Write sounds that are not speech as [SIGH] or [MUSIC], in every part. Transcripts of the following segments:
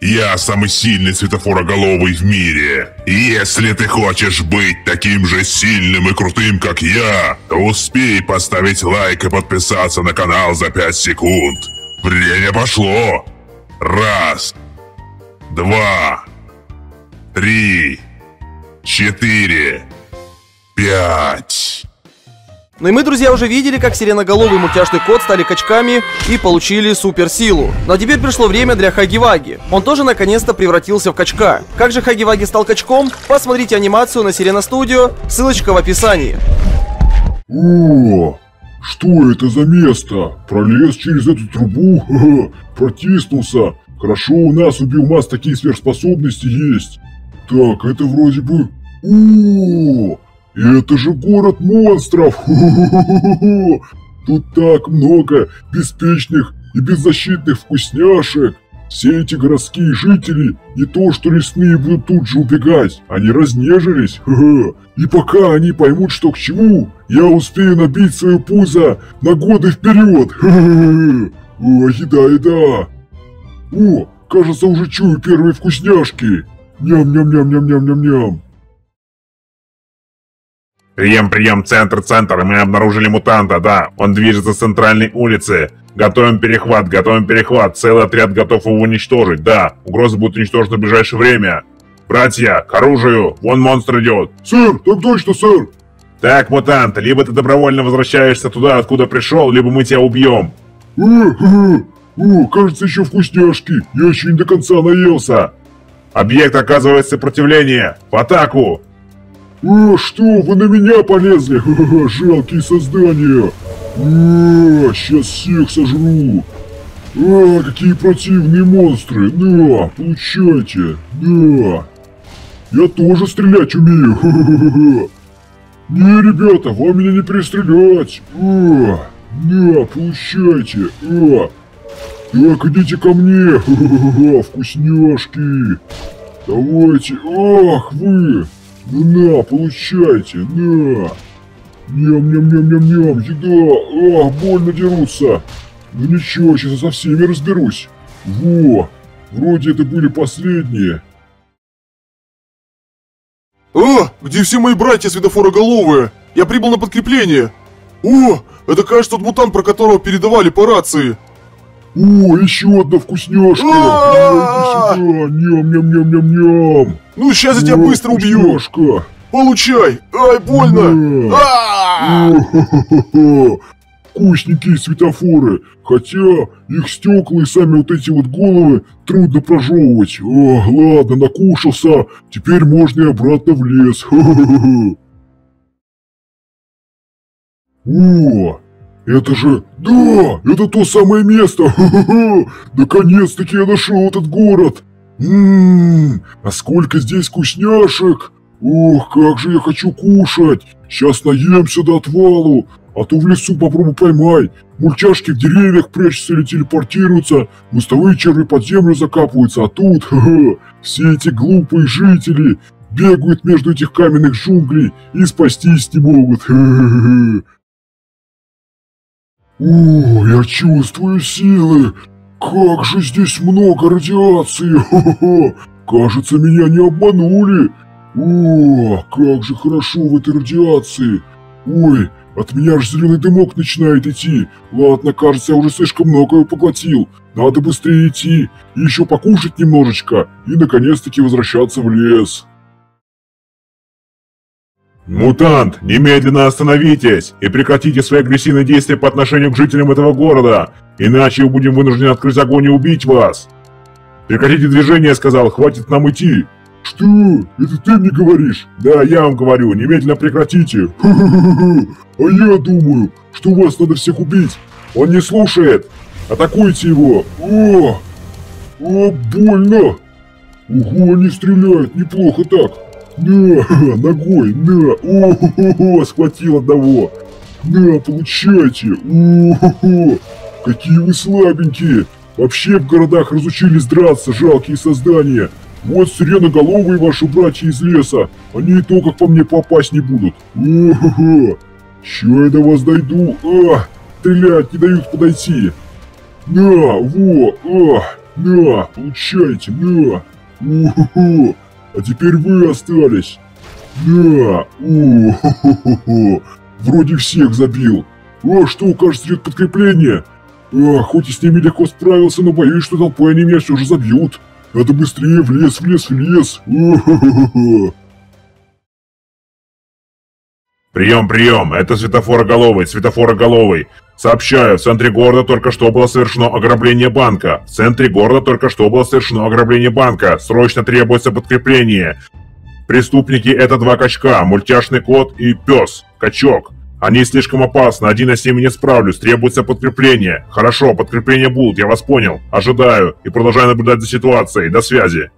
Я самый сильный светофороголовый в мире. Если ты хочешь быть таким же сильным и крутым, как я, то успей поставить лайк и подписаться на канал за 5 секунд. Время пошло. Раз. Два. Три. Четыре. Пять. Ну и мы, друзья, уже видели, как сиреноголовый и мультяшный кот стали качками и получили суперсилу. Но теперь пришло время для Хаги-Ваги. Он тоже наконец-то превратился в качка. Как же Хаги-Ваги стал качком? Посмотрите анимацию на Сирена Студио, ссылочка в описании. О, что это за место? Пролез через эту трубу? Ха-ха, Протиснулся. Хорошо, у нас у Биомас такие сверхспособности есть. Так, это вроде бы... О, это же город монстров! Тут так много беспечных и беззащитных вкусняшек! Все эти городские жители, не то что лесные, будут тут же убегать. Они разнежились. Ха-ха. И пока они поймут, что к чему, я успею набить свое пузо на годы вперед. Еда, еда. О, кажется, уже чую первые вкусняшки. Ням-ням-ням-ням-ням-ням-ням. Прием, прием, центр, центр. Мы обнаружили мутанта, да. Он движется с центральной улицы. Готовим перехват, готовим перехват. Целый отряд готов его уничтожить, да. Угроза будет уничтожена в ближайшее время. Братья, к оружию. Вон монстр идет. Сэр, так точно, сэр. Так, мутант, либо ты добровольно возвращаешься туда, откуда пришел, либо мы тебя убьем. О, кажется, еще вкусняшки. Я еще не до конца наелся. Объект оказывает сопротивление. В атаку. О, что, вы на меня полезли? [LAUGHS] Ха-ха, жалкие создания. О, сейчас всех сожру. А, какие противные монстры. Да, получайте. Да. Я тоже стрелять умею. [LAUGHS] Ха-ха-ха. Не, ребята, вам меня не перестрелять. О, да, получайте. О. Так, идите ко мне. Ха-ха-ха, вкусняшки. Давайте. Ах, вы. Ну на, получайте, на. Ням-ням-ням-ням-ням, еда. Ах, больно дерутся. Ну ничего, сейчас я со всеми разберусь. Во, вроде это были последние. А, где все мои братья светофороголовые? Я прибыл на подкрепление. О, это кажется тот мутант, про которого передавали по рации. О, еще одна вкусняшка. А! Иди сюда. Ням-ням-ням-ням-ням. Ну, сейчас я тебя быстро убью. вкусняшка. Получай. Ай, больно. А! Вкусненькие светофоры. Хотя их стекла и сами вот эти вот головы трудно прожевывать. О, ладно, накушался. Теперь можно и обратно в лес. О, это же... Да, это то самое место. [LAUGHS] Наконец-таки я нашел этот город. Ммм, а сколько здесь вкусняшек. Ох, как же я хочу кушать. Сейчас наемся до отвалу. А то в лесу попробуй поймай. Мультяшки в деревьях прячутся или телепортируются. Мостовые черви под землю закапываются. А тут, [LAUGHS] ха-ха, все эти глупые жители бегают между этих каменных джунглей и спастись не могут. [LAUGHS] Ха-ха-ха. О, я чувствую силы. Как же здесь много радиации. [LAUGHS] Ха-ха-ха. Кажется, меня не обманули. О, как же хорошо в этой радиации. Ой, от меня аж зеленый дымок начинает идти. Ладно, кажется, я уже слишком многое поглотил. Надо быстрее идти, и еще покушать немножечко, и наконец-таки возвращаться в лес. Мутант, немедленно остановитесь и прекратите свои агрессивные действия по отношению к жителям этого города, иначе мы будем вынуждены открыть огонь и убить вас. Прекратите движение, сказал, хватит нам идти. Что? Это ты мне говоришь? Да, я вам говорю, немедленно прекратите. [LAUGHS] А я думаю, что вас надо всех убить. Он не слушает. Атакуйте его. О! О, больно! Ого, они стреляют, неплохо так. На, [LAUGHS] ногой, на, о, схватил одного. На, получайте, о, какие вы слабенькие. Вообще в городах разучились драться, жалкие создания. Вот сиреноголовые ваши братья из леса, они и то, как по мне, попасть не будут. О, Ща я до вас дойду, а, стрелять не дают подойти. На, во, а, На, получайте, на. У-ху-ху. А теперь вы остались. На, у-ху-ху-ху. Вроде всех забил. А что, кажется, идет подкрепление? А, хоть и с ними легко справился, но боюсь, что толпой они меня все же забьют. Надо быстрее в лес, в лес, в лес. У-ху-ху-ху. Прием, прием, это светофороголовый, светофороголовый. Сообщаю, в центре города только что было совершено ограбление банка. В центре города только что было совершено ограбление банка. Срочно требуется подкрепление. Преступники это два качка, мультяшный кот и пес, качок. Они слишком опасны, один я с ними не справлюсь, требуется подкрепление. Хорошо, подкрепления будут, я вас понял. Ожидаю и продолжаю наблюдать за ситуацией. До связи.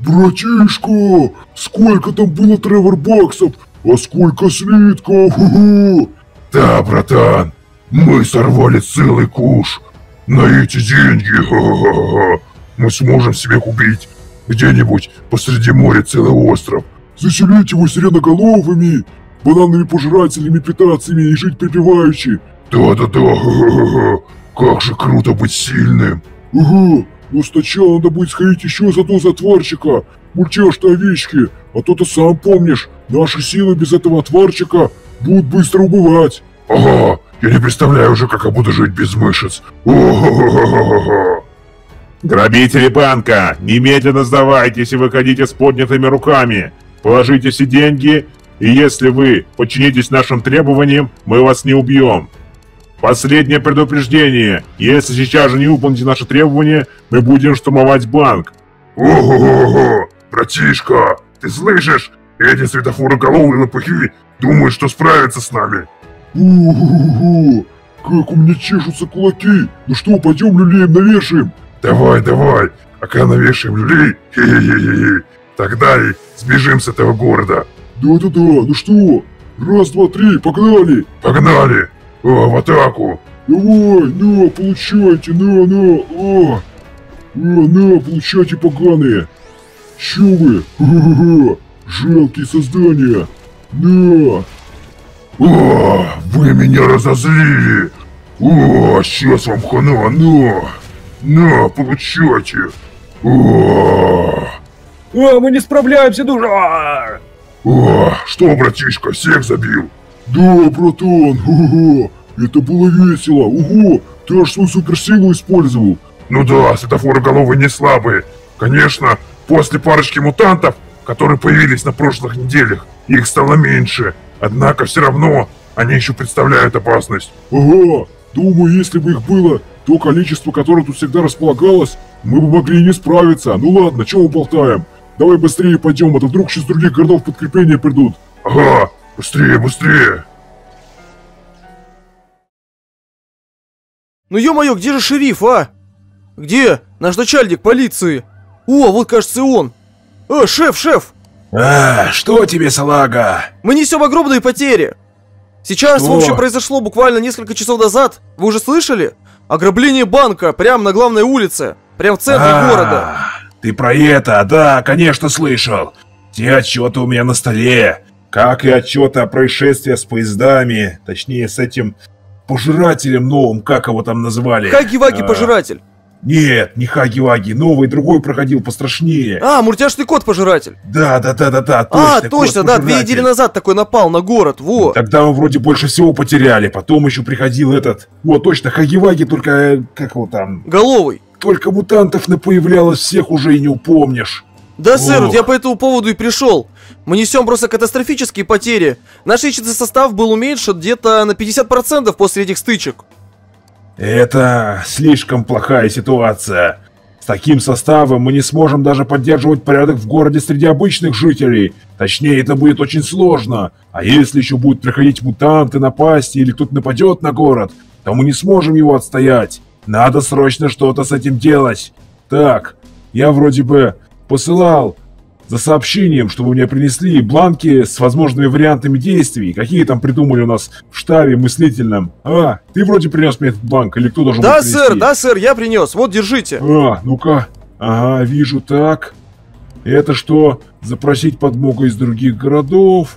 Братишка, сколько там было Тревор баксов, а сколько слитков? Да, братан, мы сорвали целый куш. На эти деньги мы сможем себе купить где-нибудь посреди моря целый остров. Заселить его сиреноголовыми, бананными пожирателями, питациями и жить припеваючи. Да-да-да, как же круто быть сильным. Ага, но сначала надо будет сходить еще за дозу отварчика, мультяшной овечки, а то ты сам помнишь, наши силы без этого отварчика будут быстро убывать. Ага, я не представляю уже, как я буду жить без мышц. О-хо-хо-хо-хо-хо. Грабители банка, немедленно сдавайтесь и выходите с поднятыми руками. Положите все деньги, и если вы подчинитесь нашим требованиям, мы вас не убьем. Последнее предупреждение. Если сейчас же не выполните наши требования, мы будем штурмовать банк. Ого-го-го! Братишка, ты слышишь? Эти светофороголовые лопухи думают, что справятся с нами. У-ху-ху-ху, как у меня чешутся кулаки. Ну что, пойдем люлеем навешаем? Давай, давай, пока навешаем люлей, хе-хе-хе-хе, тогда и сбежим с этого города. Да-да-да, ну что? Раз, два, три, погнали! Погнали! О, в атаку! Давай, на, получайте, на, на, а! А, на, получайте, поганые! Чё вы? Ха-ха-ха! Жалкие создания! На! О, вы меня разозлили! О, сейчас вам хана, на! На, получайте! О, А, мы не справляемся, душа! А! о, что, братишка, всех забил? Да, братан, ха-ха! Это было весело, ого! Ты аж свою суперсилу использовал! Ну да, светофороголовые не слабые. Конечно, после парочки мутантов, которые появились на прошлых неделях, их стало меньше. Однако все равно они еще представляют опасность. Ага, думаю, если бы их было, то количество, которое тут всегда располагалось, мы бы могли и не справиться. Ну ладно, чего мы болтаем? Давай быстрее пойдем, а то вдруг еще из других городов подкрепления придут. Ага, быстрее, быстрее. Ну ё-моё, где же шериф, а? Где? Наш начальник полиции. О, вот кажется он. Э, шеф, шеф, А, что тебе, салага? мы несем огромные потери. Сейчас, Что? в общем, произошло буквально несколько часов назад. Вы уже слышали? Ограбление банка прямо на главной улице. Прям в центре А, города. Ты про это, да, конечно, слышал. Те отчеты у меня на столе. Как и отчеты о происшествии с поездами, точнее, с этим пожирателем новым, как его там назвали. Хаги-ваги А, пожиратель. Нет, не Хаги-Ваги, новый, другой проходил пострашнее. А, мультяшный кот пожиратель. Да, да, да, да, да, точно. а, точно, да, две недели назад такой напал на город, во. Тогда мы вроде больше всего потеряли, потом еще приходил этот... Вот, точно, Хаги-Ваги, только, э, как его там... Головый. Только мутантов напоявлялось всех уже и не упомнишь. Да, сэр, вот Ох. я по этому поводу и пришел. Мы несем просто катастрофические потери. Наш личный состав был уменьшен где-то на 50% после этих стычек. Это слишком плохая ситуация. С таким составом мы не сможем даже поддерживать порядок в городе среди обычных жителей. Точнее, это будет очень сложно. А если еще будут приходить мутанты, напасти или кто-то нападет на город, то мы не сможем его отстоять. Надо срочно что-то с этим делать. Так, я вроде бы посылал за сообщением, чтобы мне принесли бланки с возможными вариантами действий. Какие там придумали у нас в штабе мыслительном. А, ты вроде принес мне этот бланк, или кто должен Да, сэр, да, сэр, я принес. Вот, держите. А, ну-ка. Ага, вижу так. Это что? Запросить подмогу из других городов?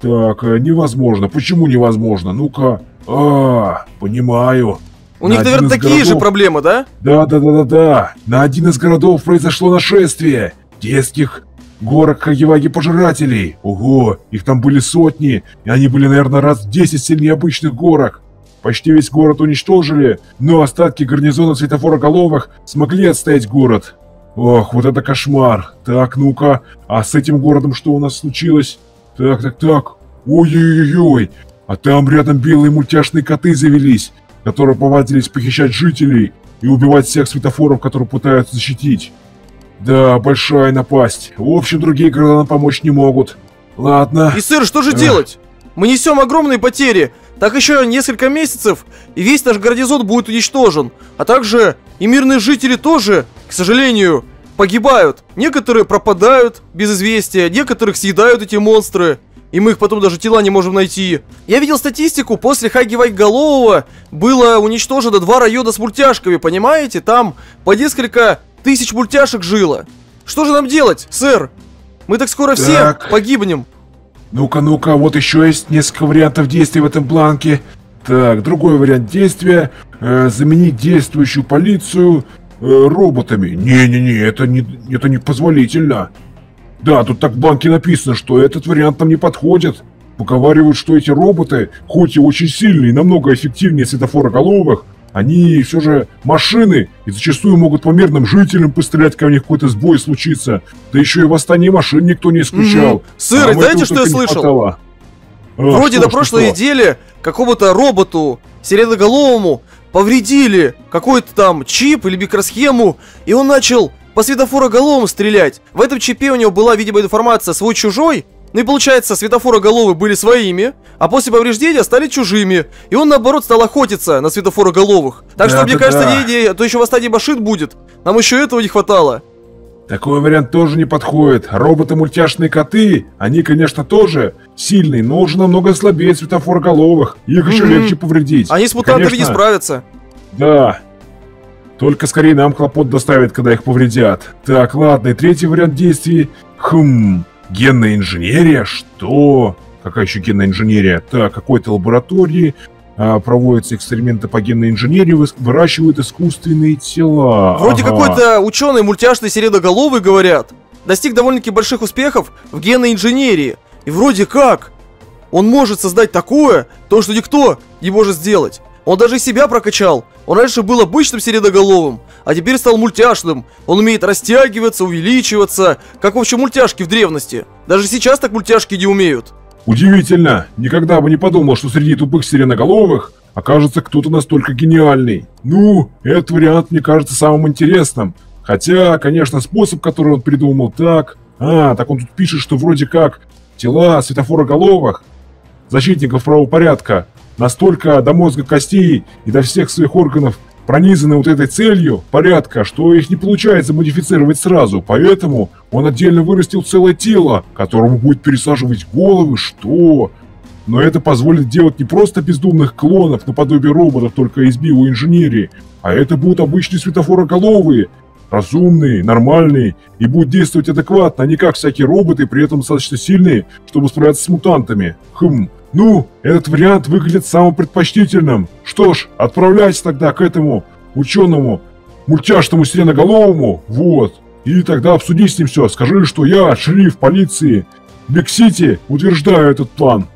Так, э, невозможно. Почему невозможно? Ну-ка. А, понимаю. У На них, наверное, такие же городов- проблемы, да? Да-да-да-да-да. На один из городов произошло нашествие. Детских горок Хагиваги-пожирателей. Ого, их там были сотни, и они были, наверное, раз в 10 сильнее обычных горок. Почти весь город уничтожили, но остатки гарнизона светофороголовых смогли отстоять город. Ох, вот это кошмар. Так, ну-ка, а с этим городом что у нас случилось? Так, так, так. Ой-ой-ой-ой. А там рядом белые мультяшные коты завелись, которые повадились похищать жителей и убивать всех светофоров, которые пытаются защитить. Да, большая напасть. В общем, другие города нам помочь не могут. Ладно. И, сэр, что же Эх. делать? Мы несем огромные потери. Так еще несколько месяцев, и весь наш гарнизон будет уничтожен. А также и мирные жители тоже, к сожалению, погибают. Некоторые пропадают без известия, некоторых съедают эти монстры. И мы их потом даже тела не можем найти. Я видел статистику, после Хаги Голового было уничтожено два района с мультяшками, понимаете? Там по несколько тысяч мультяшек жило. Что же нам делать, сэр? Мы так скоро все Так. погибнем. Ну-ка, ну-ка, вот еще есть несколько вариантов действий в этом бланке. Так, другой вариант действия. э, заменить действующую полицию э, роботами. Не-не-не, это не, это не позволительно. Да, тут так в бланке написано, что этот вариант нам не подходит. Поговаривают, что эти роботы, хоть и очень сильные, намного эффективнее светофороголовых, они все же машины и зачастую могут по мирным жителям пострелять, когда у них какой-то сбой случится. Да еще и восстание машин никто не исключал. Сэр, Нам знаете, что я слышал? хватало. А, Вроде что, на прошлой что? неделе какому-то роботу сиреноголовому повредили какой-то там чип или микросхему, и он начал по светофороголовому стрелять. В этом чипе у него была, видимо, информация свой-чужой, ну и получается, светофороголовы были своими, а после повреждения стали чужими. И он, наоборот, стал охотиться на светофороголовых. Так что, мне Да-да-да. кажется, не идея, а то еще восстание машин будет. Нам еще этого не хватало. Такой вариант тоже не подходит. Роботы-мультяшные коты, они, конечно, тоже сильные, но уже намного слабее светофороголовых. Их еще легче повредить. Они с мутантами не конечно, справятся. Да. Только скорее нам хлопот доставят, когда их повредят. Так, ладно, и третий вариант действий. Хм, генная инженерия? Что? Какая еще генная инженерия? Так, какой-то лаборатории а, проводятся эксперименты по генной инженерии, выращивают искусственные тела. Вроде Ага. какой-то ученый мультяшный сиреноголовый, говорят, достиг довольно-таки больших успехов в генной инженерии. И вроде как, он может создать такое, то, что никто не может сделать. Он даже себя прокачал. Он раньше был обычным сиреноголовым, а теперь стал мультяшным. Он умеет растягиваться, увеличиваться, как в общем мультяшки в древности. Даже сейчас так мультяшки не умеют. Удивительно, никогда бы не подумал, что среди тупых сиреноголовых окажется кто-то настолько гениальный. Ну, этот вариант мне кажется самым интересным. Хотя, конечно, способ, который он придумал, так... А, так он тут пишет, что вроде как тела светофороголовых, защитников правопорядка, настолько до мозга костей и до всех своих органов пронизаны вот этой целью порядка, что их не получается модифицировать сразу, поэтому он отдельно вырастил целое тело, которому будет пересаживать головы, что... Но это позволит делать не просто бездумных клонов наподобие роботов только из биоинженерии, а это будут обычные светофороголовые, разумные, нормальные и будут действовать адекватно, а не как всякие роботы, при этом достаточно сильные, чтобы справляться с мутантами. Хм, ну, этот вариант выглядит самым предпочтительным. Что ж, отправляйся тогда к этому ученому, мультяшному сиреноголовому, вот. И тогда обсуди с ним все. Скажи, что я, шериф полиции Биг-Сити, утверждаю этот план.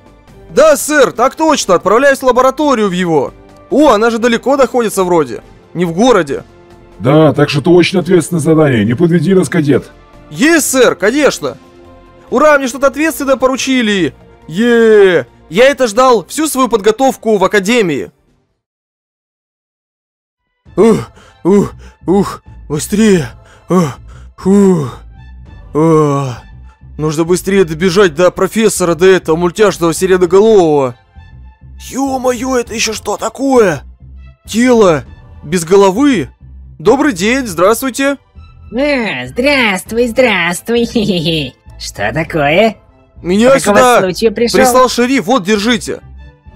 Да, сэр, так точно, отправляюсь в лабораторию в его. О, она же далеко находится вроде. Не в городе. Да, так что это очень ответственное задание. Не подведи нас, кадет. Есть, сэр, конечно. Ура, мне что-то ответственное поручили. е Я это ждал всю свою подготовку в академии. Ух, ух, ух, быстрее. Ух, фух. А, Нужно быстрее добежать до профессора, до этого мультяшного сиреноголового. Ё-моё, это еще что такое? Тело без головы? Добрый день, здравствуйте. А, здравствуй, здравствуй. [LAUGHS] Что такое? Меня какому сюда прислал шериф, вот, держите.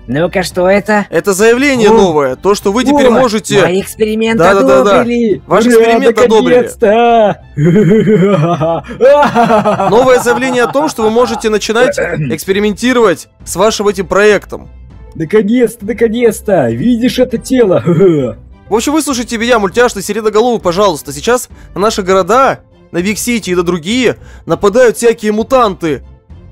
Ну-ка, что это? Это заявление О! новое, то, что вы теперь О, можете... Мои эксперименты Да-да-да-да. одобрили. Ваш Ура, эксперимент одобрили. [LAUGHS] Новое заявление о том, что вы можете начинать [CLEARS THROAT] экспериментировать с вашим этим проектом. Наконец-то, наконец-то! Видишь это тело? [LAUGHS] В общем, выслушайте меня, мультяшный сиреноголовый, пожалуйста. Сейчас на наши города, на Вик-Сити и на другие, нападают всякие мутанты.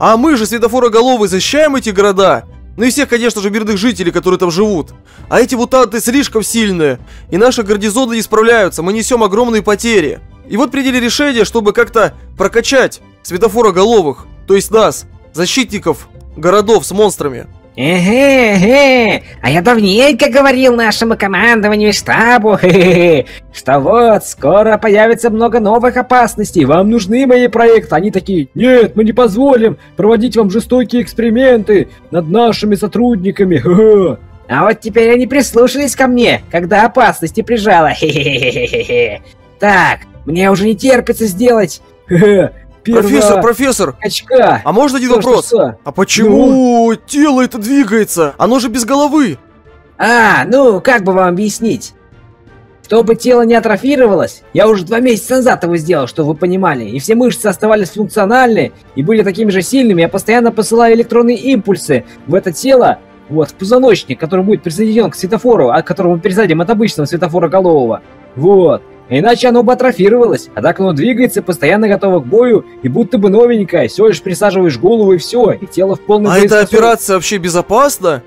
А мы же, светофороголовые, защищаем эти города. Ну и всех, конечно же, мирных жителей, которые там живут. А эти мутанты слишком сильные. И наши гарнизоны не справляются, мы несем огромные потери. И вот приняли решение, чтобы как-то прокачать светофороголовых, то есть нас, защитников городов с монстрами. Эге, эге, а я давненько говорил нашему командованию и штабу, [LAUGHS] хе-хе, что вот, скоро появится много новых опасностей, вам нужны мои проекты. Они такие, Нет, мы не позволим проводить вам жестокие эксперименты над нашими сотрудниками. [LAUGHS] Ха-ха. а вот теперь они прислушались ко мне, когда опасности прижала, [LAUGHS] хе-хе-хе-хе. Так, мне уже не терпится сделать. Профессор, профессор, качка. а можно один Что, вопрос? что, что? А почему тело это двигается? Оно же без головы. А, ну, как бы вам объяснить? Чтобы тело не атрофировалось, я уже два месяца назад его сделал, чтобы вы понимали, и все мышцы оставались функциональны и были такими же сильными, я постоянно посылаю электронные импульсы в это тело, вот, в позвоночник, который будет присоединен к светофору, от которого мы пересадим от обычного светофора голового. Вот. Иначе оно бы атрофировалось, а так оно двигается, постоянно готово к бою, и будто бы новенькое, всего лишь присаживаешь голову и все, и тело в полной А эта операция вообще безопасна?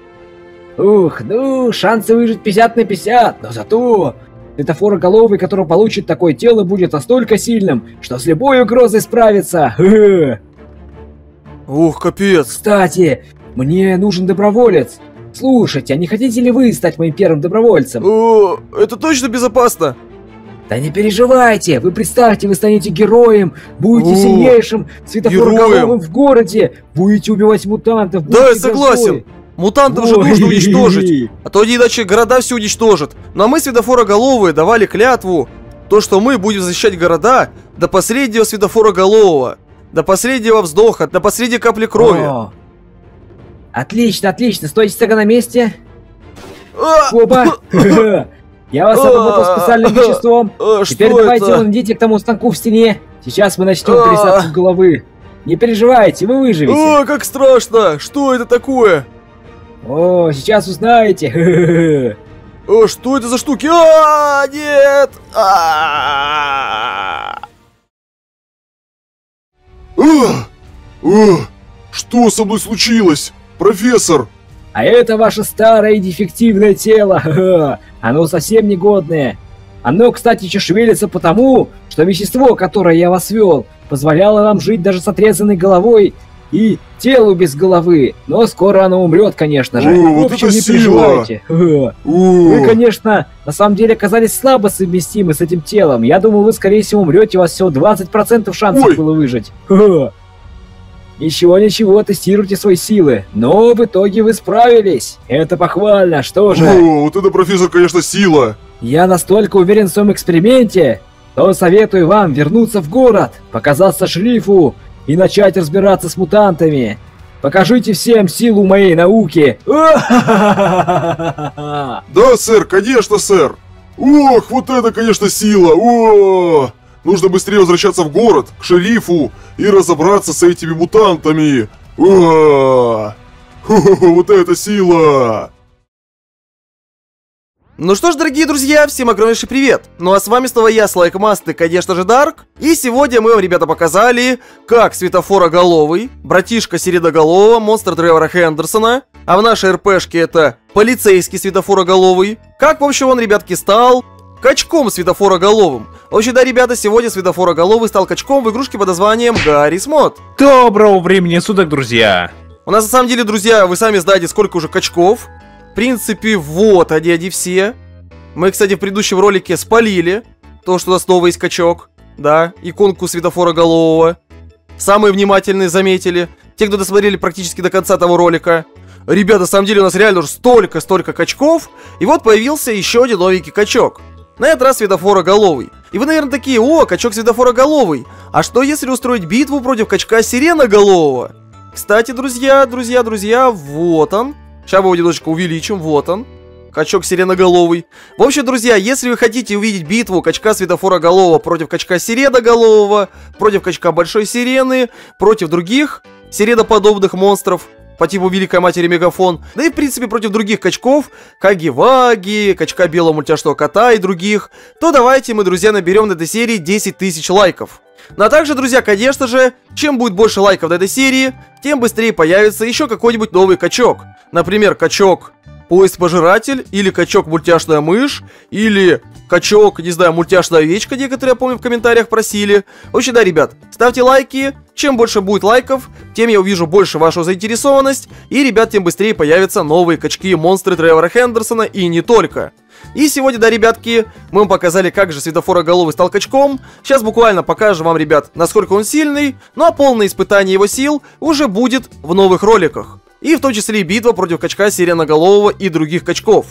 Ух, ну, шансы выжить 50 на 50, но зато светофороголовый, который получит такое тело, будет настолько сильным, что с любой угрозой справится. Ух, капец. Кстати, мне нужен доброволец. Слушайте, а не хотите ли вы стать моим первым добровольцем? О, это точно безопасно? Да не переживайте, вы представьте, вы станете героем, будете О, сильнейшим светофороголовым героем. в городе, будете убивать мутантов, Да, я согласен. грозой. Мутантов же нужно уничтожить. А то они иначе города все уничтожат. Но мы, светофороголовые, давали клятву, то, что мы будем защищать города до последнего светофороголового. До последнего вздоха, до последней капли крови. О. Отлично, отлично, стойте тогда на месте. А, Опа! [LAUGHS] [LAUGHS] Я вас обработал специальным веществом. а, Теперь давайте идите к тому станку в стене. Сейчас мы начнем А. пересадку головы. Не переживайте, вы выживете. О, как страшно! Что это такое? О, сейчас узнаете. [LAUGHS] О, что это за штуки? А, нет! А. А! А! Что со мной случилось? Профессор! А это ваше старое и дефективное тело. [LAUGHS] Оно совсем негодное. Оно, кстати, еще шевелится потому, что вещество, которое я вас вел, позволяло вам жить даже с отрезанной головой и телу без головы. Но скоро оно умрет, конечно же. О, В вот общем, это не сила! переживайте. Ха-ха. Вы, О, конечно, на самом деле оказались слабо совместимы с этим телом. Я думаю, вы, скорее всего, умрете, у вас всего 20% шансов Ой. было выжить. Ничего, ничего, тестируйте свои силы. Но в итоге вы справились. Это похвально, что же? о, вот это профессор, конечно, сила! Я настолько уверен в своем эксперименте, то советую вам вернуться в город, показаться шерифу и начать разбираться с мутантами. Покажите всем силу моей науки. [LAUGHS] Да, сэр, конечно, сэр! Ох, вот это, конечно, сила! О! Нужно быстрее возвращаться в город, к шерифу, и разобраться с этими мутантами! Вот это сила! Ну что ж, дорогие друзья, всем огромнейший привет! Ну а с вами снова я, Слайкмаст и, конечно же, Дарк. И сегодня мы вам, ребята, показали, как светофороголовый, братишка Середоголового, монстр Тревора Хендерсона, а в нашей РПшке это полицейский светофороголовый, как, в общем, он, ребятки, стал качком светофороголовым. В общем, да, ребята, сегодня светофороголовый стал качком в игрушке под названием Гаррис Мод. Доброго времени суток, друзья! У нас на самом деле, друзья, вы сами знаете, сколько уже качков. В принципе, вот они, они все. Мы, кстати, в предыдущем ролике спалили то, что у нас снова есть качок. Да, иконку светофора голового. Самые внимательные заметили. Те, кто досмотрели практически до конца того ролика. Ребята, на самом деле у нас реально уже столько-столько качков. И вот появился еще один новенький качок. На этот раз светофороголовый. И вы, наверное, такие, о, качок светофороголовый. А что если устроить битву против качка сиреноголового? Кстати, друзья, друзья, друзья, вот он. Сейчас мы его немножечко увеличим, вот он. Качок сиреноголовый. В общем, друзья, если вы хотите увидеть битву качка светофороголового против качка сиреноголового, против качка большой сирены, против других сиреноподобных монстров, по типу Великой Матери Мегафон, да и в принципе против других качков, Каги-Ваги, качка Белого Мультяшного Кота и других, то давайте мы, друзья, наберем на этой серии 10 тысяч лайков. Ну а также, друзья, конечно же, чем будет больше лайков на этой серии, тем быстрее появится еще какой-нибудь новый качок. Например, качок Поезд-пожиратель, или качок-мультяшная мышь, или качок, не знаю, мультяшная овечка, некоторые, я помню, в комментариях просили. В общем, да, ребят, ставьте лайки, чем больше будет лайков, тем я увижу больше вашу заинтересованность, и, ребят, тем быстрее появятся новые качки-монстры Тревора Хендерсона, и не только. И сегодня, да, ребятки, мы вам показали, как же светофороголовый стал качком. Сейчас буквально покажем вам, ребят, насколько он сильный. Ну а полное испытание его сил уже будет в новых роликах. И в том числе и битва против качка сиреноголового и других качков.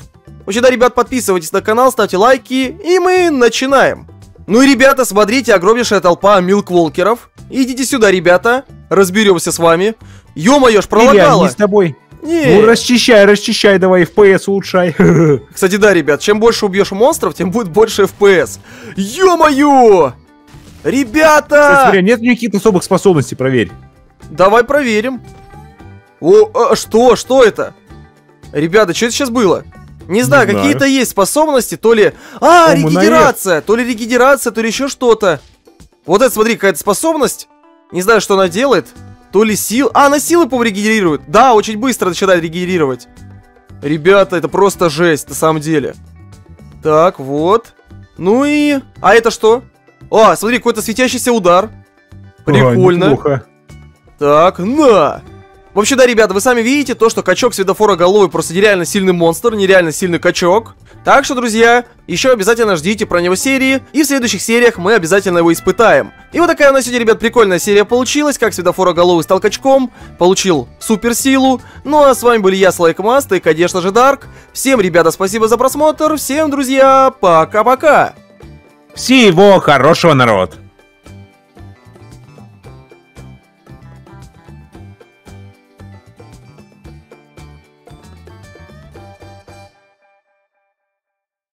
В общем, да, ребят, подписывайтесь на канал, ставьте лайки, и мы начинаем. Ну и, ребята, смотрите, огромнейшая толпа милкволкеров. Идите сюда, ребята, разберемся с вами. Ё-моё, ж пролагало. не с тобой. Не. Ну, расчищай, расчищай, давай, FPS улучшай. [LAUGHS] Кстати, да, ребят, чем больше убьешь монстров, тем будет больше FPS. Ё-моё! Ребята! Кстати, смотри, нет никаких особых способностей, проверь. Давай проверим. О, а, что? Что это? Ребята, что это сейчас было? Не знаю, знаю. какие-то есть способности, то ли... А, О, регенерация! То ли регенерация, то ли еще что-то. Вот это, смотри, какая-то способность. Не знаю, что она делает. То ли сил... А, она силы поврегенерирует. Да, очень быстро начинает регенерировать. Ребята, это просто жесть, на самом деле. Так, вот. Ну и... А это что? О, смотри, какой-то светящийся удар. Прикольно. А, неплохо. Так, на! В общем, да, ребята, вы сами видите то, что качок светофора головый просто нереально сильный монстр, нереально сильный качок. Так что, друзья, еще обязательно ждите про него серии, и в следующих сериях мы обязательно его испытаем. И вот такая у нас сегодня, ребят, прикольная серия получилась, как светофороголовый стал качком, получил суперсилу. Ну а с вами были я, Слайкмаст, и, конечно же, Дарк. Всем, ребята, спасибо за просмотр, всем, друзья, пока-пока! Всего хорошего, народ.